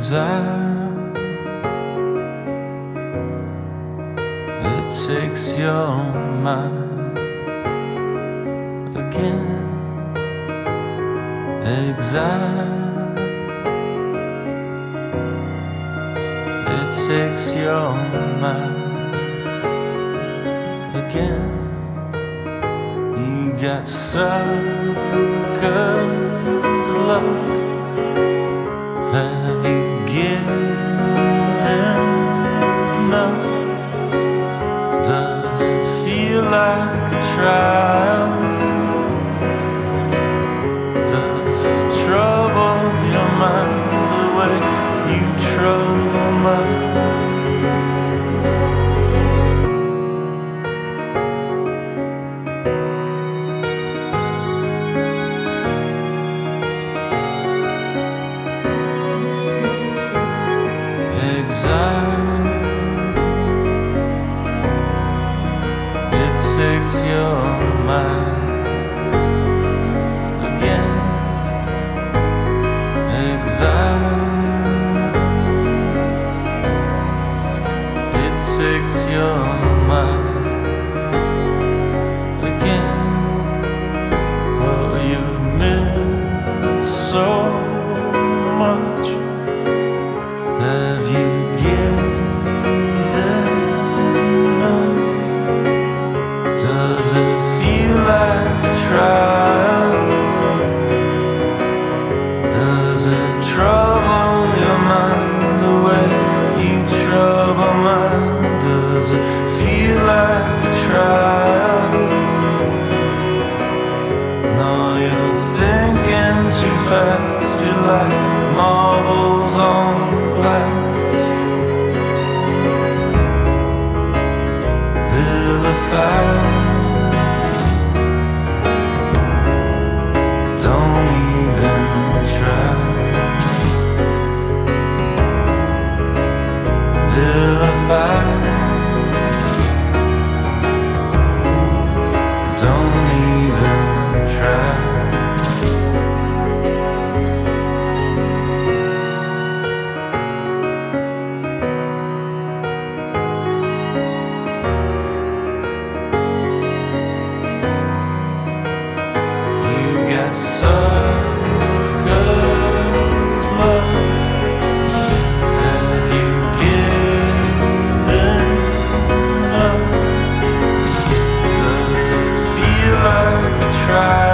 desire It takes your mind again. Exile It takes your mind again. You got suckers luck Have you yeah. makes your mind. try.